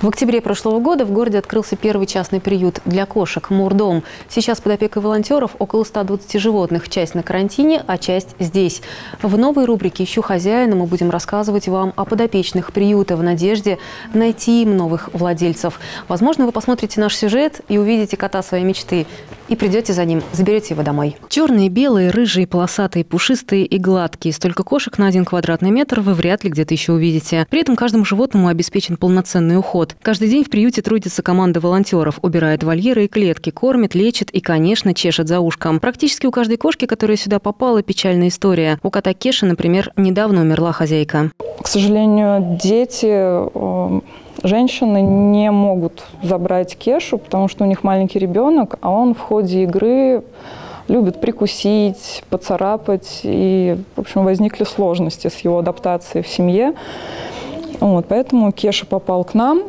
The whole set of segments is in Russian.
В октябре прошлого года в городе открылся первый частный приют для кошек «Мурдом». Сейчас под опекой волонтеров около 120 животных. Часть на карантине, а часть здесь. В новой рубрике «Ищу хозяина» мы будем рассказывать вам о подопечных приюта в надежде найти им новых владельцев. Возможно, вы посмотрите наш сюжет и увидите кота своей мечты. И придете за ним, заберете его домой. Черные, белые, рыжие, полосатые, пушистые и гладкие. Столько кошек на один квадратный метр вы вряд ли где-то еще увидите. При этом каждому животному обеспечен полноценный уход. Каждый день в приюте трудится команда волонтеров, убирает вольеры и клетки, кормит, лечит и, конечно, чешет за ушком. Практически у каждой кошки, которая сюда попала, печальная история. У кота Кеши, например, недавно умерла хозяйка. К сожалению, дети э, женщины не могут забрать Кешу, потому что у них маленький ребенок, а он в ходе игры любит прикусить, поцарапать, и, в общем, возникли сложности с его адаптацией в семье. Вот, поэтому Кеша попал к нам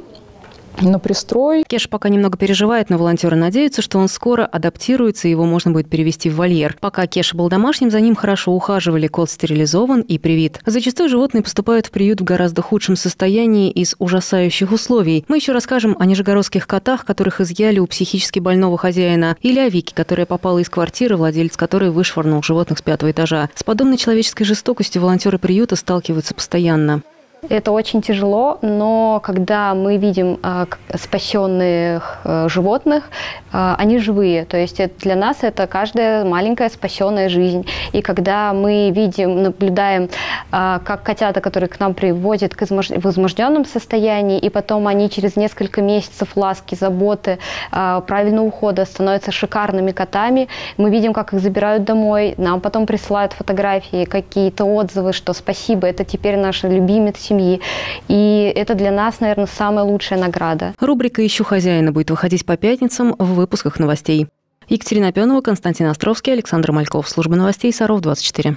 на пристрой. Кеш пока немного переживает, но волонтеры надеются, что он скоро адаптируется, и его можно будет перевести в вольер. Пока Кеша был домашним, за ним хорошо ухаживали, кот стерилизован и привит. Зачастую животные поступают в приют в гораздо худшем состоянии из ужасающих условий. Мы еще расскажем о нижегородских котах, которых изъяли у психически больного хозяина, или о Вике, которая попала из квартиры, владелец которой вышвырнул животных с пятого этажа. С подобной человеческой жестокостью волонтеры приюта сталкиваются постоянно. Это очень тяжело, но когда мы видим э, спасенных э, животных, э, они живые. То есть для нас это каждая маленькая спасенная жизнь. И когда мы видим, наблюдаем, э, как котята, которые к нам приводят к измож... в изможденном состоянии, и потом они через несколько месяцев ласки, заботы, правильного ухода становятся шикарными котами, мы видим, как их забирают домой, нам потом присылают фотографии, какие-то отзывы, что спасибо, это теперь наши любимец семьи. И это для нас, наверное, самая лучшая награда. Рубрика «Ищу хозяина» будет выходить по пятницам в выпусках новостей. Екатерина Пенова, Константин Островский, Александр Мальков. Служба новостей Саров 24.